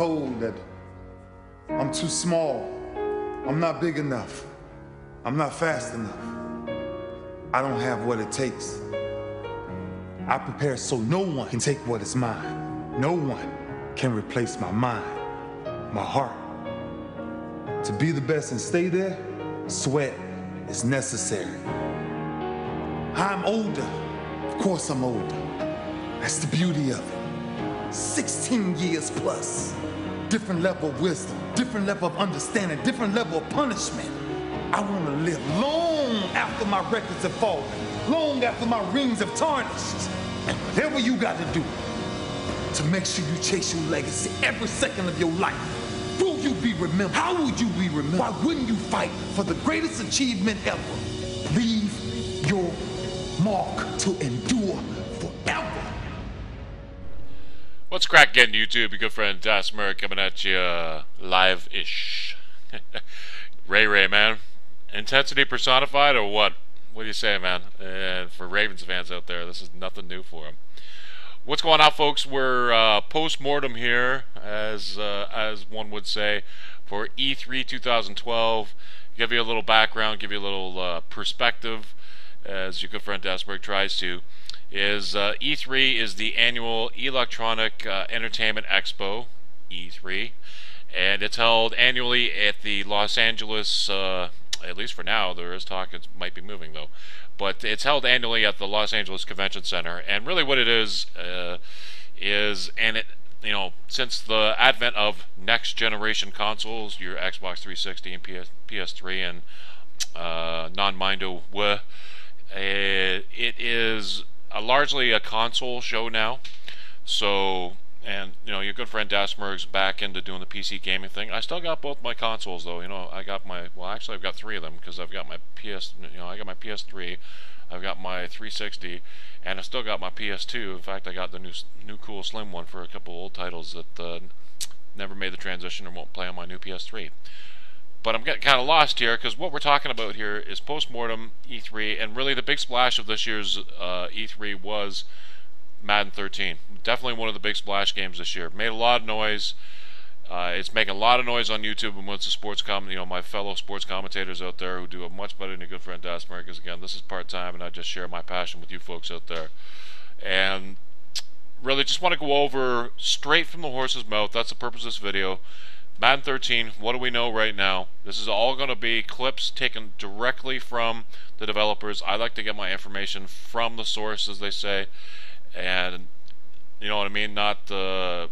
told that I'm too small, I'm not big enough, I'm not fast enough. I don't have what it takes. I prepare so no one can take what is mine. No one can replace my mind, my heart. To be the best and stay there, sweat is necessary. I'm older. Of course I'm older. That's the beauty of it. 16 years plus. Different level of wisdom, different level of understanding, different level of punishment. I want to live long after my records have fallen, long after my rings have tarnished. And whatever you got to do to make sure you chase your legacy every second of your life. Will you be remembered? How would you be remembered? Why wouldn't you fight for the greatest achievement ever? Leave your mark to endure What's crack again, YouTube? Your good friend Dasmerg coming at you live-ish. Ray Ray, man. Intensity personified or what? What do you say, man? And for Ravens fans out there, this is nothing new for them. What's going on, folks? We're uh, post-mortem here, as uh, as one would say, for E3 2012. Give you a little background, give you a little uh, perspective, as your good friend Dasmerg tries to. Is uh, E3 is the annual Electronic uh, Entertainment Expo, E3, and it's held annually at the Los Angeles. Uh, at least for now, there is talk it might be moving though but it's held annually at the Los Angeles Convention Center. And really, what it is uh, is, and it, you know, since the advent of next generation consoles, your Xbox 360 and PS, PS3 and uh, Nintendo, uh, it is a largely a console show now. So and you know, your good friend Dasmerg's back into doing the PC gaming thing. I still got both my consoles though. You know, I got my well, actually, I've got three of them because I've got my PS. You know, I got my PS3, I've got my 360, and I still got my PS2. In fact, I got the new new cool slim one for a couple old titles that uh, never made the transition and won't play on my new PS3. But I'm getting kind of lost here because what we're talking about here is post-mortem E3, and really the big splash of this year's uh, E3 was Madden 13 definitely one of the big splash games this year. Made a lot of noise. Uh, it's making a lot of noise on YouTube amongst the sports com, you know, my fellow sports commentators out there who do a much better than your good friend Das Because again, this is part time, and I just share my passion with you folks out there. And really, just want to go over straight from the horse's mouth. That's the purpose of this video. Madden 13. What do we know right now? This is all going to be clips taken directly from the developers. I like to get my information from the source, as they say, and you know what I mean? Not uh,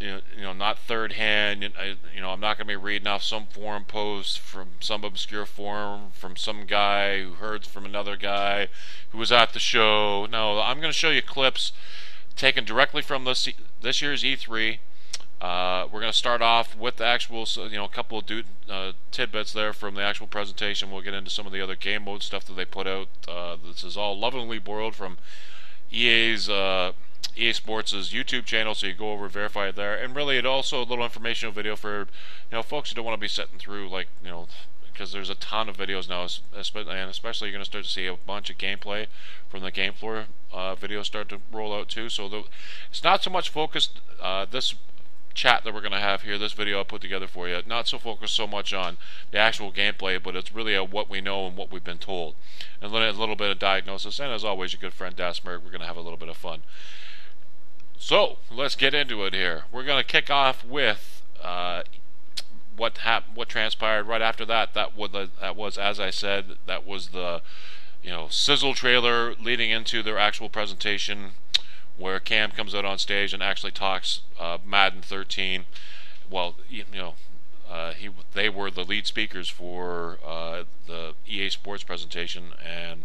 you know, you know, not third hand. You know, I'm not going to be reading off some forum post from some obscure forum from some guy who heard from another guy who was at the show. No, I'm going to show you clips taken directly from this this year's E3. Uh, we're going to start off with the actual, you know, a couple of uh, tidbits there from the actual presentation. We'll get into some of the other game mode stuff that they put out. Uh, this is all lovingly borrowed from EA's uh, EA Sports' YouTube channel, so you go over verify it there. And really, it also a little informational video for you know folks who don't want to be sitting through like you know because there's a ton of videos now, and especially you're going to start to see a bunch of gameplay from the game floor uh, videos start to roll out too. So the, it's not so much focused uh, this chat that we're going to have here, this video I put together for you, not so focused so much on the actual gameplay, but it's really a what we know and what we've been told. And a little bit of diagnosis, and as always, your good friend Dasmerg, we're going to have a little bit of fun. So, let's get into it here. We're going to kick off with uh, what hap- what transpired right after that. That was, that was, as I said, that was the you know sizzle trailer leading into their actual presentation where Cam comes out on stage and actually talks uh, Madden 13. Well, you know, uh, he they were the lead speakers for uh, the EA Sports presentation, and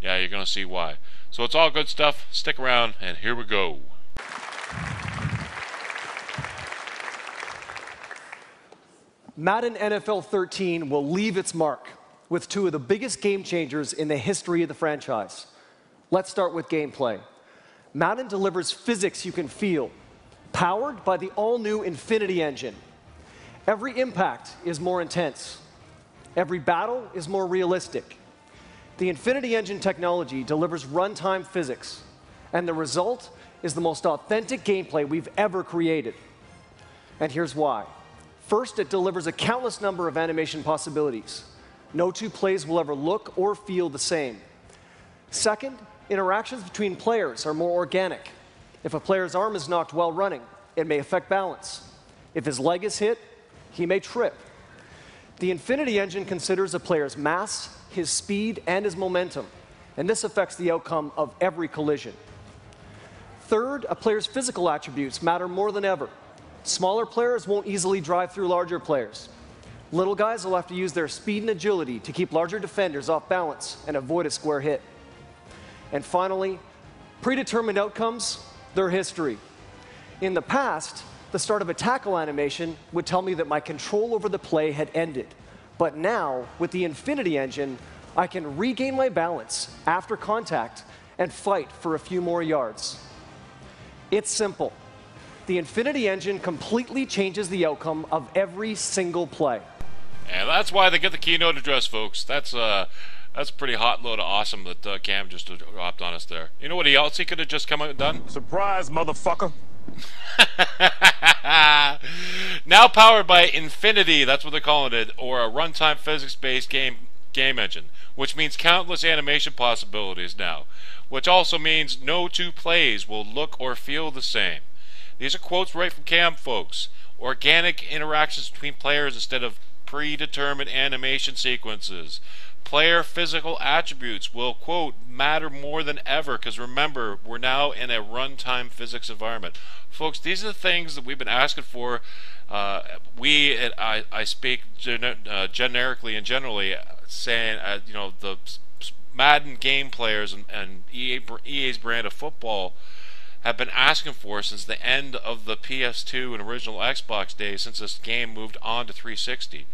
yeah, you're gonna see why. So it's all good stuff. Stick around, and here we go. Madden NFL 13 will leave its mark with two of the biggest game changers in the history of the franchise. Let's start with gameplay. Madden delivers physics you can feel, powered by the all-new Infinity Engine. Every impact is more intense. Every battle is more realistic. The Infinity Engine technology delivers runtime physics, and the result is the most authentic gameplay we've ever created. And here's why. First, it delivers a countless number of animation possibilities. No two plays will ever look or feel the same. Second, interactions between players are more organic. If a player's arm is knocked while running, it may affect balance. If his leg is hit, he may trip. The Infinity Engine considers a player's mass, his speed, and his momentum, and this affects the outcome of every collision. Third, a player's physical attributes matter more than ever. Smaller players won't easily drive through larger players. Little guys will have to use their speed and agility to keep larger defenders off balance and avoid a square hit. And finally, predetermined outcomes, they're history. In the past, the start of a tackle animation would tell me that my control over the play had ended. But now, with the Infinity Engine, I can regain my balance after contact and fight for a few more yards. It's simple. The Infinity Engine completely changes the outcome of every single play. And that's why they get the keynote address, folks. That's uh, that's a pretty hot load of awesome that uh, Cam just dropped on us there. You know what else he could have just come out and done? Surprise, motherfucker. now powered by Infinity, that's what they're calling it, or a runtime physics-based game game engine, which means countless animation possibilities now, which also means no two plays will look or feel the same. These are quotes right from Cam, folks. Organic interactions between players instead of predetermined animation sequences. Player physical attributes will, quote, matter more than ever because remember, we're now in a runtime physics environment. Folks, these are the things that we've been asking for. Uh, we, I, I speak uh, generically and generally, saying, uh, you know, the Madden game players and, and EA, EA's brand of football have been asking for since the end of the PS2 and original Xbox days, since this game moved on to 360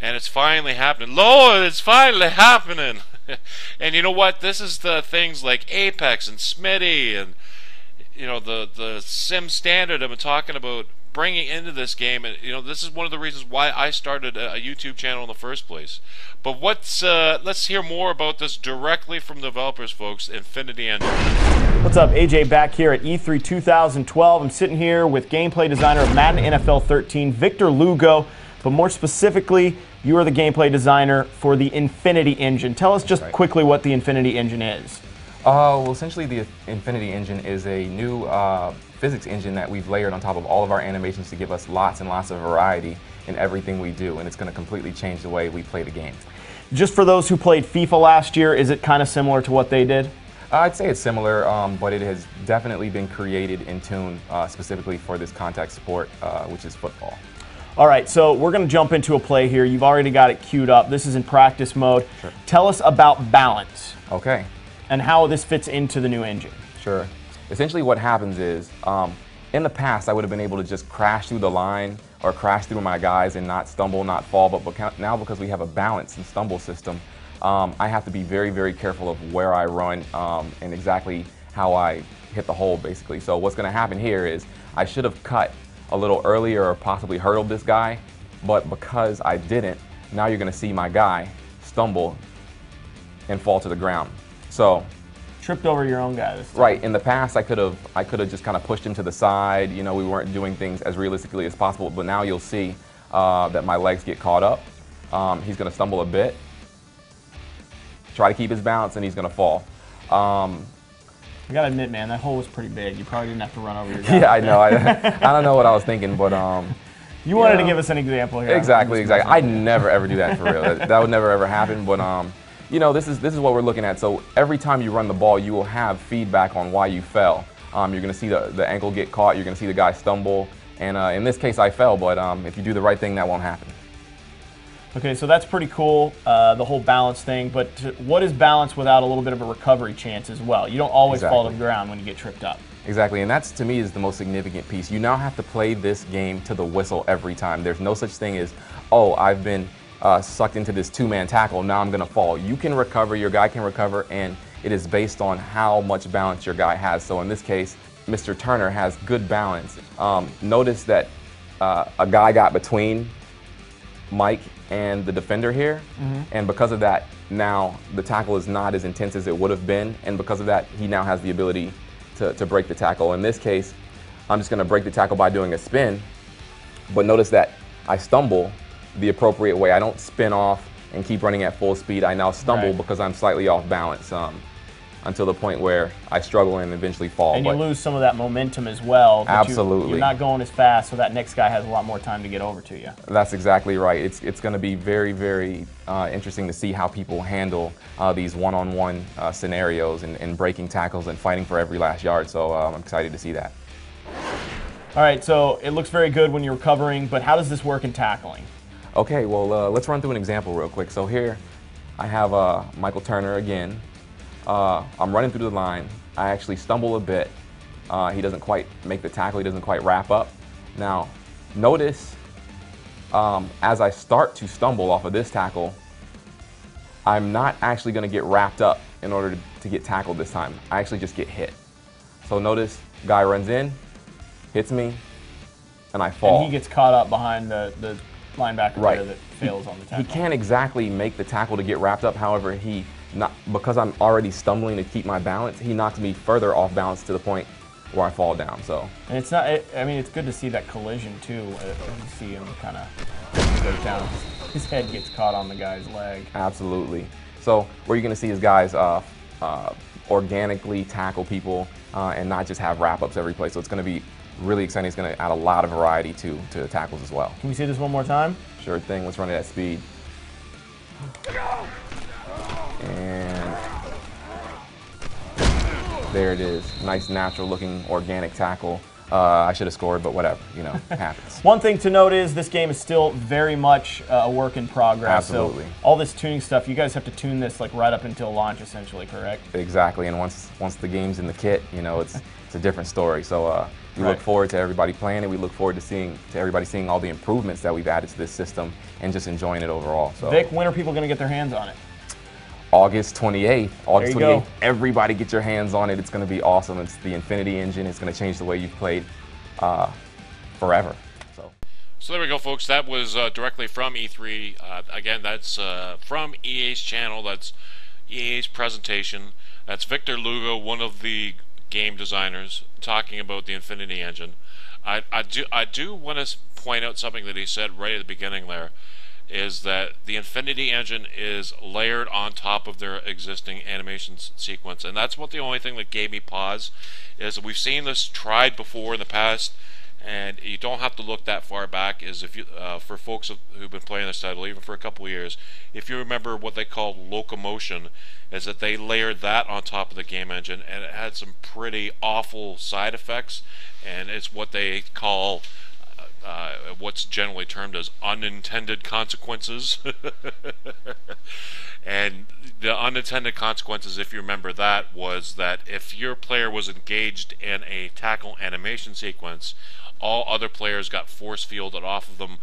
and it's finally happening. Lord, it's finally happening. and you know what? This is the things like Apex and Smitty and you know the the Sim Standard I've been talking about bringing into this game. And you know this is one of the reasons why I started a, a YouTube channel in the first place. But what's uh, let's hear more about this directly from developers, folks. Infinity Engine. What's up, AJ? Back here at E3 2012. I'm sitting here with gameplay designer of Madden NFL 13, Victor Lugo but more specifically, you are the gameplay designer for the Infinity Engine. Tell us just right. quickly what the Infinity Engine is. Uh, well, essentially, the Infinity Engine is a new uh, physics engine that we've layered on top of all of our animations to give us lots and lots of variety in everything we do, and it's going to completely change the way we play the game. Just for those who played FIFA last year, is it kind of similar to what they did? Uh, I'd say it's similar, um, but it has definitely been created in tune uh, specifically for this contact sport, uh, which is football. All right, so we're going to jump into a play here. You've already got it queued up. This is in practice mode. Sure. Tell us about balance. Okay. And how this fits into the new engine. Sure. Essentially, what happens is, um, in the past, I would have been able to just crash through the line or crash through my guys and not stumble, not fall. But now, because we have a balance and stumble system, um, I have to be very, very careful of where I run um, and exactly how I hit the hole, basically. So what's going to happen here is I should have cut a little earlier or possibly hurdled this guy, but because I didn't, now you're going to see my guy stumble and fall to the ground. So tripped over your own guy. Right. In the past, I could have I could have just kind of pushed him to the side. You know, we weren't doing things as realistically as possible. But now you'll see uh, that my legs get caught up. Um, he's going to stumble a bit, try to keep his balance, and he's going to fall. Um, I gotta admit, man, that hole was pretty big. You probably didn't have to run over your guy. yeah, I know. I, I don't know what I was thinking, but um. You wanted you know, to give us an example here. Exactly, exactly. I never ever do that for real. that, that would never ever happen. But um, you know, this is this is what we're looking at. So every time you run the ball, you will have feedback on why you fell. Um, you're going to see the, the ankle get caught. You're going to see the guy stumble. And uh, in this case, I fell. But um, if you do the right thing, that won't happen. Okay, so that's pretty cool, uh, the whole balance thing. But what is balance without a little bit of a recovery chance as well? You don't always exactly. fall to the ground when you get tripped up. Exactly, and that's to me is the most significant piece. You now have to play this game to the whistle every time. There's no such thing as, oh, I've been uh, sucked into this two-man tackle, now I'm gonna fall. You can recover, your guy can recover, and it is based on how much balance your guy has. So in this case, Mr. Turner has good balance. Um, notice that uh, a guy got between Mike and the defender here. Mm-hmm. And because of that, now the tackle is not as intense as it would have been. And because of that, he now has the ability to, to break the tackle. In this case, I'm just going to break the tackle by doing a spin. But notice that I stumble the appropriate way. I don't spin off and keep running at full speed. I now stumble Right. because I'm slightly off balance um, until the point where I struggle and eventually fall. And you but lose some of that momentum as well. Absolutely. You, are not going as fast, so that next guy has a lot more time to get over to you. That's exactly right. It's, it's going to be very, very uh, interesting to see how people handle uh, these one-on-one uh, scenarios and, and breaking tackles and fighting for every last yard. So um, I'm excited to see that. All right, so it looks very good when you're recovering, but how does this work in tackling? Okay, well, uh, let's run through an example real quick. So here, I have uh, Michael Turner again. Uh, I'm running through the line. I actually stumble a bit. Uh, he doesn't quite make the tackle. He doesn't quite wrap up. Now, notice um, as I start to stumble off of this tackle, I'm not actually going to get wrapped up in order to, to get tackled this time. I actually just get hit. So notice, guy runs in, hits me, and I fall. And he gets caught up behind the, the linebacker Right. that fails on the tackle. He can't exactly make the tackle to get wrapped up. However, he not because I'm already stumbling to keep my balance. He knocks me further off balance to the point where I fall down. So And it's not. It, I mean, it's good to see that collision too. Uh, see him kind of go down. His head gets caught on the guy's leg. absolutely. So what you're going to see is guys uh, uh, organically tackle people uh, and not just have wrap ups every play. So it's going to be really exciting. It's going to add a lot of variety to to the tackles as well. Can we see this one more time? Sure thing. Let's run it at speed. And there it is. Nice, natural looking, organic tackle. Uh, I should have scored, but whatever. You know, happens. One thing to note is this game is still very much uh, a work in progress. Absolutely. So all this tuning stuff, you guys have to tune this like right up until launch, essentially, correct? exactly. And once once the game's in the kit, you know, it's it's a different story. So uh, we Right. look forward to everybody playing it. We look forward to seeing to everybody seeing all the improvements that we've added to this system and just enjoying it overall. So Vic, when are people going to get their hands on it? August 28th. August 28th. go. Everybody get your hands on it. It's going to be awesome. It's the Infinity Engine. It's going to change the way you've played uh, forever. So So there we go, folks. That was uh, directly from E3. Uh, again, that's uh, from EA's channel. That's EA's presentation. That's Victor Lugo, one of the game designers, talking about the Infinity Engine. I, I do I do want to point out something that he said right at the beginning there, is that the Infinity Engine is layered on top of their existing animation sequence, and that's what the only thing that gave me pause is we've seen this tried before in the past and you don't have to look that far back. Is if you, uh, for folks who- who've been playing this title even for a couple years, if you remember what they called locomotion, is that they layered that on top of the game engine, and it had some pretty awful side effects, and it's what they call. Uh, what's generally termed as unintended consequences. and the unintended consequences, if you remember that, was that if your player was engaged in a tackle animation sequence, all other players got force fielded off of them.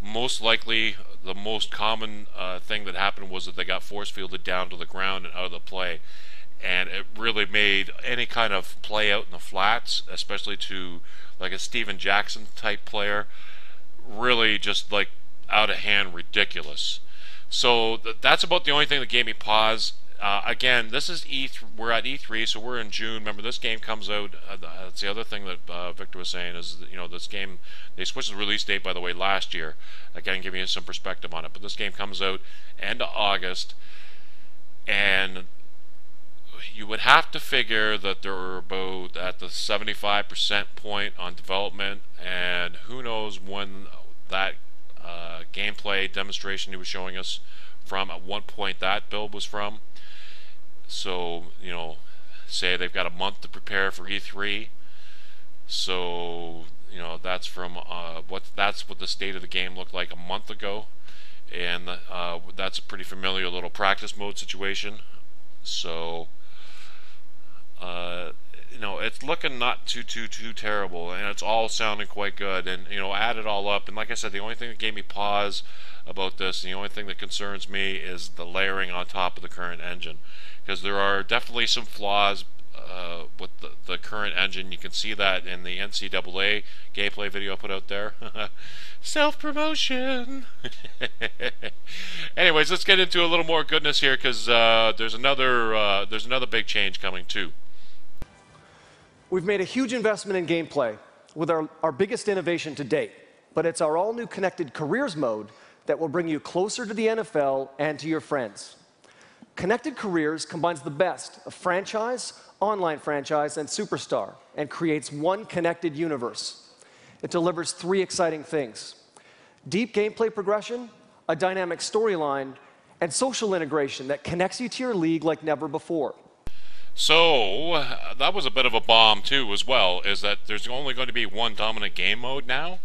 Most likely, the most common uh, thing that happened was that they got force fielded down to the ground and out of the play. And it really made any kind of play out in the flats, especially to like a Steven Jackson type player, really just like out of hand ridiculous. So th- that's about the only thing that gave me pause. Uh, again, this is E3. We're at E3, so we're in June. Remember, this game comes out. Uh, that's the other thing that uh, Victor was saying is, you know, this game they switched the release date by the way last year. Again, giving you some perspective on it. But this game comes out end of August, and you would have to figure that they're about at the 75% point on development, and who knows when that uh, gameplay demonstration he was showing us from, at one point that build was from. So, you know, say they've got a month to prepare for E3. So, you know, that's from uh, what that's what the state of the game looked like a month ago, and uh, that's a pretty familiar little practice mode situation. So, you know, it's looking not too too too terrible, and it's all sounding quite good. And you know, add it all up, and like I said, the only thing that gave me pause about this, and the only thing that concerns me is the layering on top of the current engine, because there are definitely some flaws uh, with the, the current engine. You can see that in the NCAA gameplay video I put out there. Self promotion. Anyways, let's get into a little more goodness here, because uh, there's another uh, there's another big change coming too. We've made a huge investment in gameplay with our, our biggest innovation to date, but it's our all new connected careers mode that will bring you closer to the NFL and to your friends. Connected Careers combines the best of franchise, online franchise, and superstar and creates one connected universe. It delivers three exciting things deep gameplay progression, a dynamic storyline, and social integration that connects you to your league like never before. So uh, that was a bit of a bomb too, as well. Is that there's only going to be one dominant game mode now?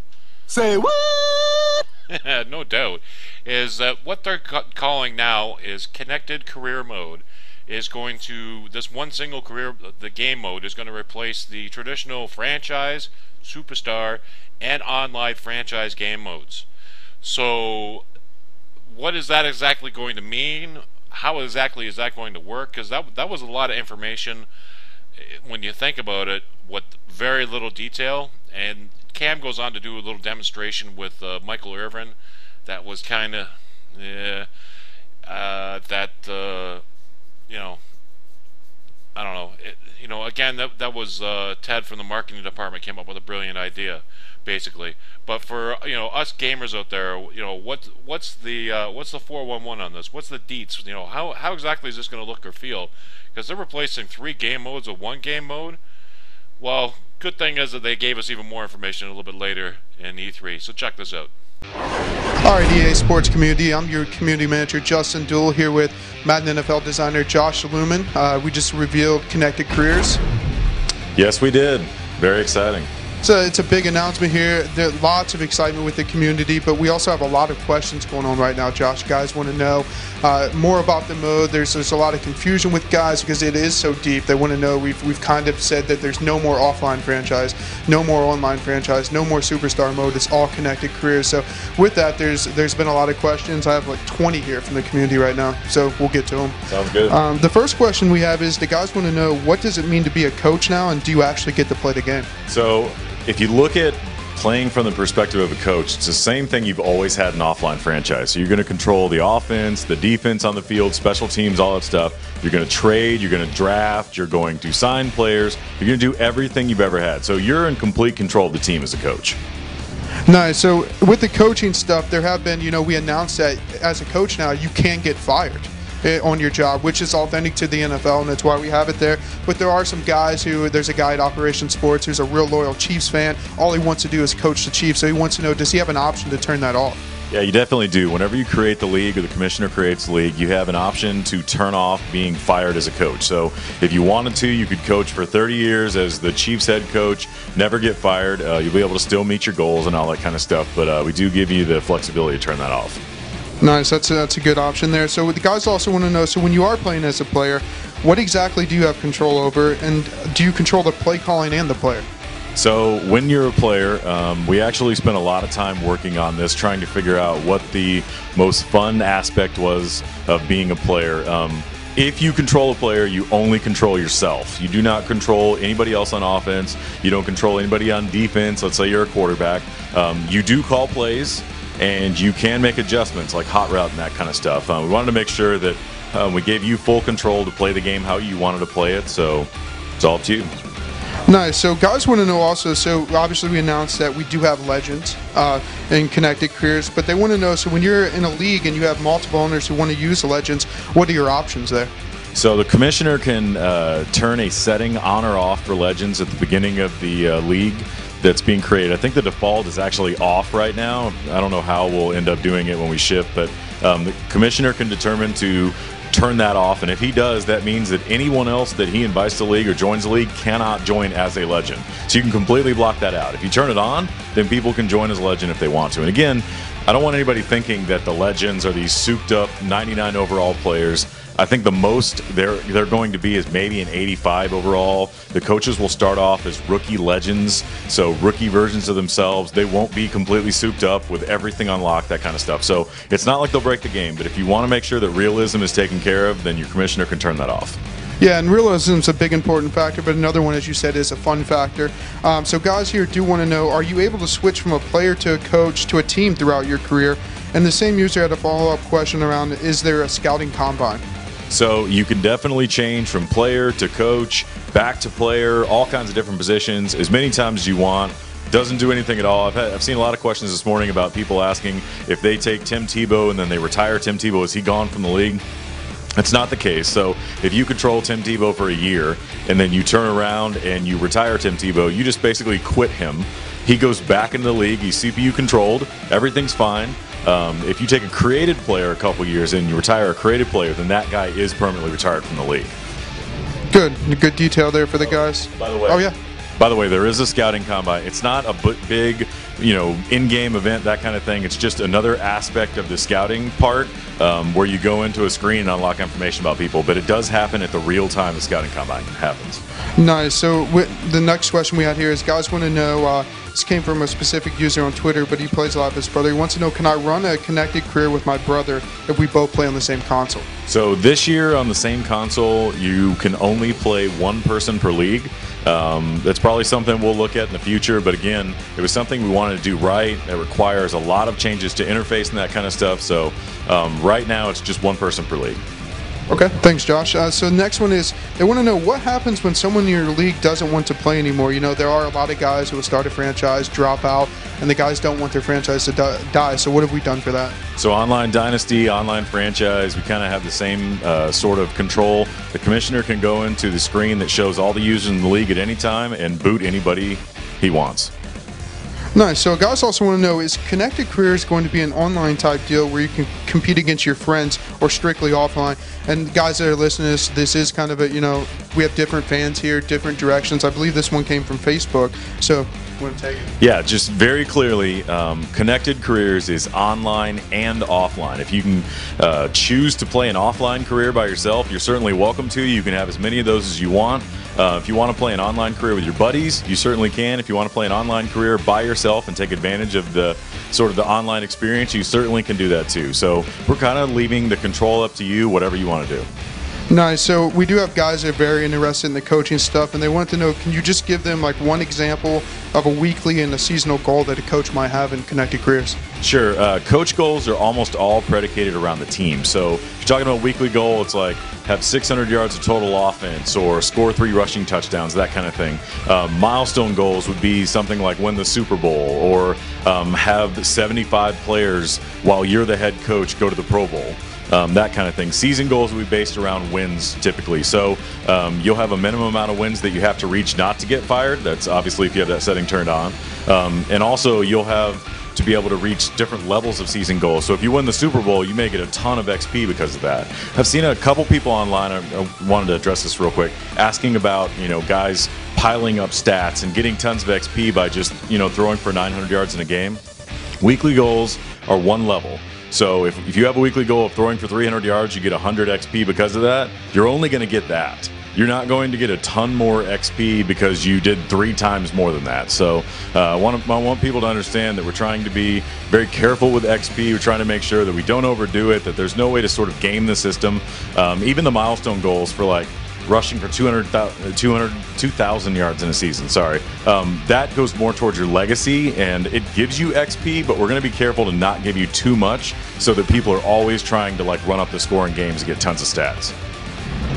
Say what? no doubt. Is that what they're ca- calling now is connected career mode? Is going to this one single career the game mode is going to replace the traditional franchise, superstar, and online franchise game modes. So, what is that exactly going to mean? How exactly is that going to work? Because that that was a lot of information eh, when you think about it, with very little detail. And Cam goes on to do a little demonstration with uh, Michael Irvin that was kind of, yeah, uh, that uh, you know, I don't know. It, you know, again, that that was uh, Ted from the marketing department came up with a brilliant idea basically. But for you know us gamers out there, you know what what's the uh, what's the 411 on this? What's the deets? You know how how exactly is this going to look or feel? Because they're replacing three game modes with one game mode. Well, good thing is that they gave us even more information a little bit later in E3. So check this out. All right, EA Sports community. I'm your community manager, Justin Duell, here with Madden NFL designer Josh Looman. Uh, we just revealed Connected Careers. Yes, we did. Very exciting. So it's a big announcement here. There's lots of excitement with the community, but we also have a lot of questions going on right now. Josh, guys want to know uh, more about the mode. There's there's a lot of confusion with guys because it is so deep. They want to know. We've we've kind of said that there's no more offline franchise, no more online franchise, no more superstar mode. It's all connected careers. So with that, there's there's been a lot of questions. I have like 20 here from the community right now, so we'll get to them. Sounds good. Um, the first question we have is the guys want to know what does it mean to be a coach now, and do you actually get to play the game? So if you look at playing from the perspective of a coach, it's the same thing you've always had in offline franchise. So you're going to control the offense, the defense on the field, special teams, all that stuff. You're going to trade, you're going to draft, you're going to sign players, you're going to do everything you've ever had. So you're in complete control of the team as a coach. Nice. So with the coaching stuff, there have been, you know, we announced that as a coach now, you can get fired. Eh, on your job, which is authentic to the NFL, and that's why we have it there. But there are some guys who, there's a guy at Operation Sports who's a real loyal Chiefs fan. All he wants to do is coach the Chiefs, so he wants to know does he have an option to turn that off? Yeah, you definitely do. Whenever you create the league or the commissioner creates the league, you have an option to turn off being fired as a coach. So if you wanted to, you could coach for 30 years as the Chiefs head coach, never get fired. Uh, you'll be able to still meet your goals and all that kind of stuff. But uh, we do give you the flexibility to turn that off. Nice. That's a, that's a good option there. So the guys also want to know. So when you are playing as a player, what exactly do you have control over, and do you control the play calling and the player? So when you're a player, um, we actually spent a lot of time working on this, trying to figure out what the most fun aspect was of being a player. Um, if you control a player, you only control yourself. You do not control anybody else on offense. You don't control anybody on defense. Let's say you're a quarterback. Um, you do call plays and you can make adjustments like hot route and that kind of stuff. Uh, we wanted to make sure that uh, we gave you full control to play the game how you wanted to play it, so it's all up to you. Nice. So, guys want to know also. So, obviously, we announced that we do have legends uh, in connected careers, but they want to know. So, when you're in a league and you have multiple owners who want to use the legends, what are your options there? So the commissioner can uh, turn a setting on or off for legends at the beginning of the uh, league that's being created. I think the default is actually off right now. I don't know how we'll end up doing it when we ship, but um, the commissioner can determine to turn that off. And if he does, that means that anyone else that he invites to the league or joins the league cannot join as a legend. So you can completely block that out. If you turn it on, then people can join as a legend if they want to. And again, I don't want anybody thinking that the legends are these souped up 99 overall players I think the most they're they're going to be is maybe an 85 overall. The coaches will start off as rookie legends, so rookie versions of themselves. They won't be completely souped up with everything unlocked, that kind of stuff. So it's not like they'll break the game, but if you want to make sure that realism is taken care of, then your commissioner can turn that off. Yeah, and realism is a big important factor, but another one, as you said, is a fun factor. Um, so guys here do want to know: Are you able to switch from a player to a coach to a team throughout your career? And the same user had a follow-up question around: Is there a scouting combine? So you can definitely change from player to coach, back to player, all kinds of different positions as many times as you want. Doesn't do anything at all. I've, had, I've seen a lot of questions this morning about people asking if they take Tim Tebow and then they retire Tim Tebow, is he gone from the league? That's not the case. So if you control Tim Tebow for a year and then you turn around and you retire Tim Tebow, you just basically quit him. He goes back into the league. He's CPU controlled. Everything's fine. Um, if you take a created player a couple years and you retire a created player, then that guy is permanently retired from the league. Good, good detail there for the guys. By the way, Oh yeah. By the way, there is a scouting combine. It's not a big, you know, in-game event, that kind of thing. It's just another aspect of the scouting part um, where you go into a screen and unlock information about people. But it does happen at the real time the scouting combine happens. Nice. So the next question we had here is guys want to know. Uh, this came from a specific user on Twitter, but he plays a lot with his brother. He wants to know: Can I run a connected career with my brother if we both play on the same console? So this year on the same console, you can only play one person per league. Um, that's probably something we'll look at in the future. But again, it was something we wanted to do right. It requires a lot of changes to interface and that kind of stuff. So um, right now, it's just one person per league. Okay, thanks, Josh. Uh, so next one is they want to know what happens when someone in your league doesn't want to play anymore. You know, there are a lot of guys who will start a franchise, drop out, and the guys don't want their franchise to die. So what have we done for that? So online dynasty, online franchise, we kind of have the same uh, sort of control. The commissioner can go into the screen that shows all the users in the league at any time and boot anybody he wants. Nice. So guys also want to know is Connected Careers going to be an online type deal where you can compete against your friends or strictly offline? And guys that are listening to this, this is kind of a, you know, we have different fans here, different directions. I believe this one came from Facebook. So take it? Yeah, just very clearly, um, Connected Careers is online and offline. If you can uh, choose to play an offline career by yourself, you're certainly welcome to. You can have as many of those as you want. Uh, if you want to play an online career with your buddies, you certainly can. If you want to play an online career by yourself and take advantage of the sort of the online experience, you certainly can do that too. So we're kind of leaving the control up to you, whatever you want to do. Nice. So we do have guys that are very interested in the coaching stuff, and they want to know: Can you just give them like one example of a weekly and a seasonal goal that a coach might have in Connected Careers? Sure. Uh, coach goals are almost all predicated around the team. So if you're talking about weekly goal, it's like have 600 yards of total offense or score three rushing touchdowns, that kind of thing. Um, milestone goals would be something like win the Super Bowl or um, have 75 players while you're the head coach go to the Pro Bowl. Um, that kind of thing. Season goals will be based around wins typically. So um, you'll have a minimum amount of wins that you have to reach not to get fired. That's obviously if you have that setting turned on. Um, and also you'll have to be able to reach different levels of season goals. So if you win the Super Bowl, you may get a ton of XP because of that. I've seen a couple people online. I, wanted to address this real quick, asking about you know guys piling up stats and getting tons of XP by just you know throwing for 900 yards in a game. Weekly goals are one level. So if, if you have a weekly goal of throwing for 300 yards, you get 100 XP because of that. You're only going to get that. You're not going to get a ton more XP because you did three times more than that. So uh, I, want I want people to understand that we're trying to be very careful with XP. We're trying to make sure that we don't overdo it, that there's no way to sort of game the system. Um, even the milestone goals for like rushing for 200,000 200, 2,000 yards in a season. Sorry. Um, that goes more towards your legacy and it gives you XP, but we're going to be careful to not give you too much so that people are always trying to like run up the score in games and get tons of stats.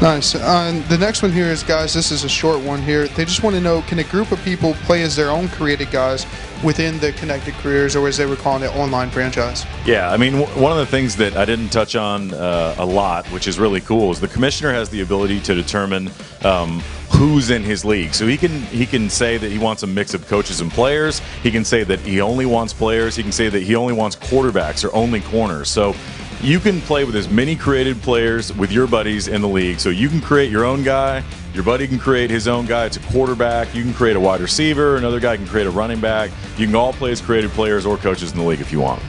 Nice. Uh, the next one here is, guys, this is a short one here. They just want to know can a group of people play as their own created guys within the Connected Careers, or as they were calling it, online franchise? Yeah, I mean, w- one of the things that I didn't touch on uh, a lot, which is really cool, is the commissioner has the ability to determine um, who's in his league. So he can he can say that he wants a mix of coaches and players. He can say that he only wants players. He can say that he only wants quarterbacks or only corners. So you can play with as many created players with your buddies in the league. So you can create your own guy. Your buddy can create his own guy. It's a quarterback. You can create a wide receiver. Another guy can create a running back. You can all play as created players or coaches in the league if you want.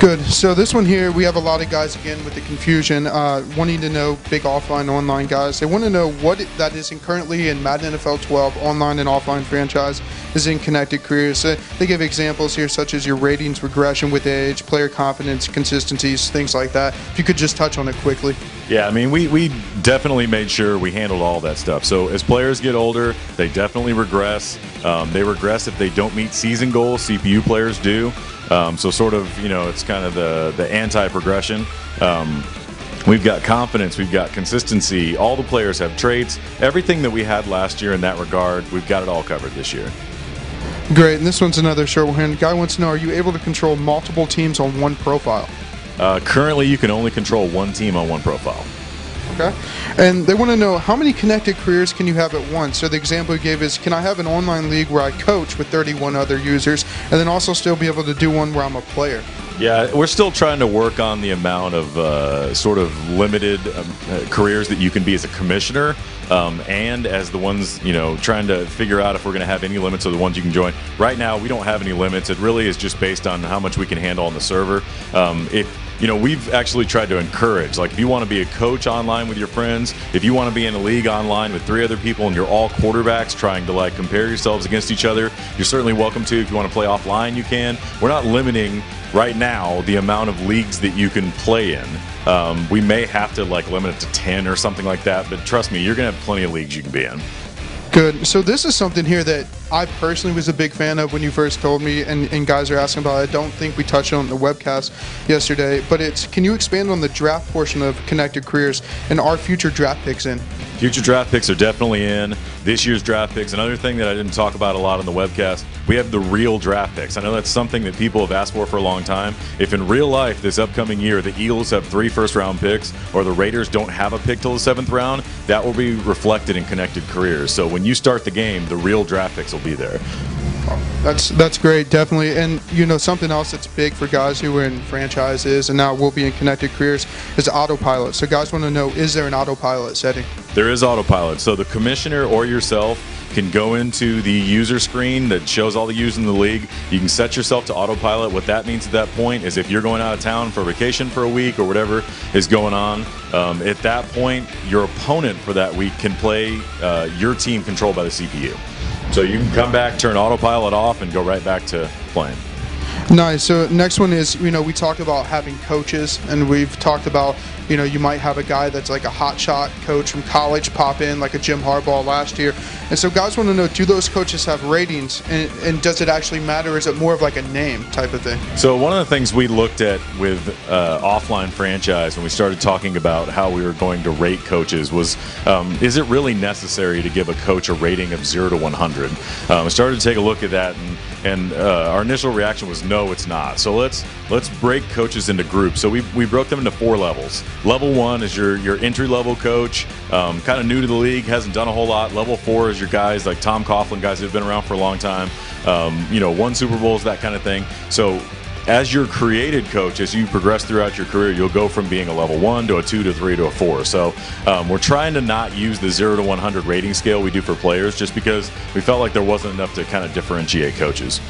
Good. So this one here, we have a lot of guys again with the confusion, uh, wanting to know big offline, online guys. They want to know what that is in currently in Madden NFL 12 online and offline franchise is in connected careers. Uh, they give examples here such as your ratings regression with age, player confidence, consistencies, things like that. If you could just touch on it quickly. Yeah, I mean, we, we definitely made sure we handled all that stuff. So as players get older, they definitely regress. Um, they regress if they don't meet season goals. CPU players do. Um, so sort of, you know, it's kind of the the anti-progression. Um, We've got confidence, we've got consistency. All the players have traits. Everything that we had last year in that regard, we've got it all covered this year. Great. And this one's another short one. Guy wants to know: Are you able to control multiple teams on one profile? Uh, currently, you can only control one team on one profile. Okay. And they want to know how many connected careers can you have at once? So the example he gave is can I have an online league where I coach with 31 other users and then also still be able to do one where I'm a player? Yeah, we're still trying to work on the amount of uh, sort of limited um, uh, careers that you can be as a commissioner, um, and as the ones you know trying to figure out if we're going to have any limits of the ones you can join. Right now, we don't have any limits. It really is just based on how much we can handle on the server. Um, if you know, we've actually tried to encourage. Like, if you want to be a coach online with your friends, if you want to be in a league online with three other people and you're all quarterbacks trying to like compare yourselves against each other, you're certainly welcome to. If you want to play offline, you can. We're not limiting right now the amount of leagues that you can play in. Um, we may have to like limit it to 10 or something like that, but trust me, you're going to have plenty of leagues you can be in. Good. So this is something here that I personally was a big fan of when you first told me, and, and guys are asking about. It. I don't think we touched on the webcast yesterday, but it's can you expand on the draft portion of Connected Careers and our future draft picks in? Future draft picks are definitely in. This year's draft picks. Another thing that I didn't talk about a lot on the webcast, we have the real draft picks. I know that's something that people have asked for for a long time. If in real life this upcoming year the Eagles have three first round picks or the Raiders don't have a pick till the seventh round, that will be reflected in connected careers. So when you start the game, the real draft picks will be there. That's that's great, definitely. And you know something else that's big for guys who are in franchises and now will be in connected careers is autopilot. So guys want to know: is there an autopilot setting? There is autopilot. So the commissioner or yourself can go into the user screen that shows all the users in the league. You can set yourself to autopilot. What that means at that point is if you're going out of town for vacation for a week or whatever is going on, um, at that point, your opponent for that week can play uh, your team controlled by the CPU. So you can come back, turn autopilot off, and go right back to playing. Nice. So next one is, you know, we talked about having coaches, and we've talked about, you know, you might have a guy that's like a hot shot coach from college pop in, like a Jim Harbaugh last year. And so guys want to know, do those coaches have ratings, and, and does it actually matter? Is it more of like a name type of thing? So one of the things we looked at with uh, offline franchise when we started talking about how we were going to rate coaches was, um, is it really necessary to give a coach a rating of zero to 100? Um, we started to take a look at that, and, and uh, our initial reaction was no, it's not. So let's let's break coaches into groups. So we, we broke them into four levels. Level one is your your entry level coach, um, kind of new to the league, hasn't done a whole lot. Level four is your guys like Tom Coughlin, guys who've been around for a long time, um, you know, won Super Bowls, that kind of thing. So as your created coach, as you progress throughout your career, you'll go from being a level one to a two to three to a four. So um, we're trying to not use the zero to 100 rating scale we do for players just because we felt like there wasn't enough to kind of differentiate coaches.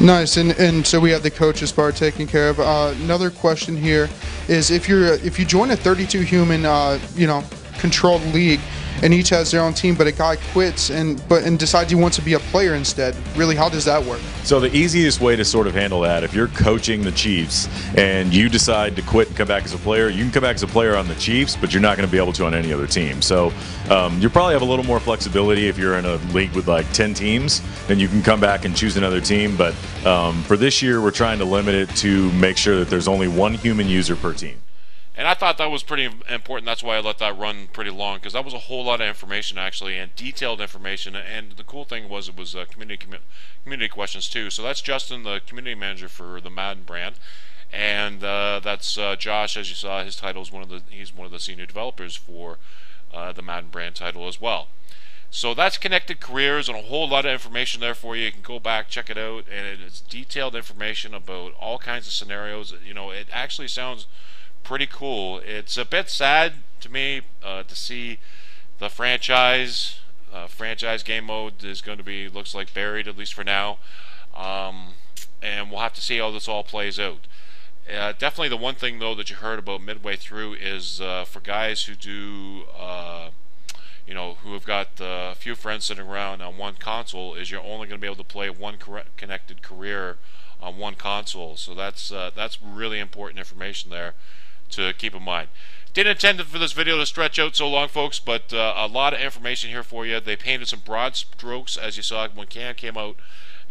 Nice, and, and so we have the coaches part taken care of. Uh, another question here is if you're if you join a 32 human, uh, you know, controlled league, and each has their own team, but a guy quits and but and decides he wants to be a player instead. Really, how does that work? So the easiest way to sort of handle that, if you're coaching the Chiefs and you decide to quit and come back as a player, you can come back as a player on the Chiefs, but you're not going to be able to on any other team. So um, you probably have a little more flexibility if you're in a league with like 10 teams, then you can come back and choose another team. But um, for this year, we're trying to limit it to make sure that there's only one human user per team. And I thought that was pretty important. That's why I let that run pretty long because that was a whole lot of information actually and detailed information. And the cool thing was it was uh, community commu community questions too. So that's Justin, the community manager for the Madden brand, and uh, that's uh, Josh. As you saw, his title is one of the he's one of the senior developers for uh, the Madden brand title as well. So that's connected careers and a whole lot of information there for you. You can go back, check it out, and it's detailed information about all kinds of scenarios. You know, it actually sounds pretty cool. It's a bit sad to me uh, to see the franchise uh, franchise game mode is going to be looks like buried at least for now, um, and we'll have to see how this all plays out. Uh, definitely the one thing though that you heard about midway through is uh, for guys who do uh, you know who have got a few friends sitting around on one console is you're only going to be able to play one connected career on one console so that's uh, that's really important information there to keep in mind. Didn't intend for this video to stretch out so long, folks, but uh, a lot of information here for you. They painted some broad strokes, as you saw when Cam came out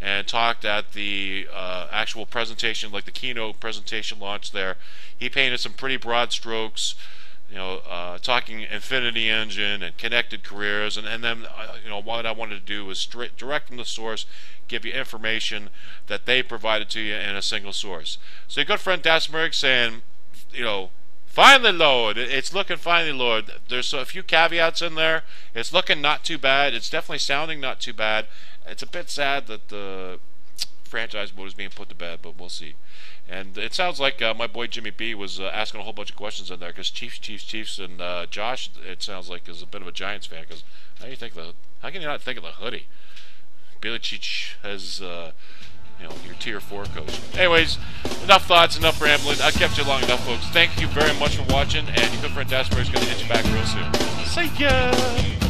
and talked at the uh, actual presentation, like the keynote presentation launch there. He painted some pretty broad strokes, you know, uh, talking Infinity Engine and connected careers, and, and then, uh, you know, what I wanted to do was straight, direct from the source, give you information that they provided to you in a single source. So your good friend Dasmerg saying, you know, Finally, Lord. It's looking finally, Lord. There's a few caveats in there. It's looking not too bad. It's definitely sounding not too bad. It's a bit sad that the franchise mode is being put to bed, but we'll see. And it sounds like uh, my boy Jimmy B was uh, asking a whole bunch of questions in there because Chiefs, Chiefs, Chiefs, and uh, Josh. It sounds like is a bit of a Giants fan because how do you think the? How can you not think of the hoodie? Cheech has uh, you know, your tier four coach. Anyways, enough thoughts, enough rambling. I kept you long enough, folks. Thank you very much for watching, and your good friend Dasmerg is going to hit you back real soon. See ya!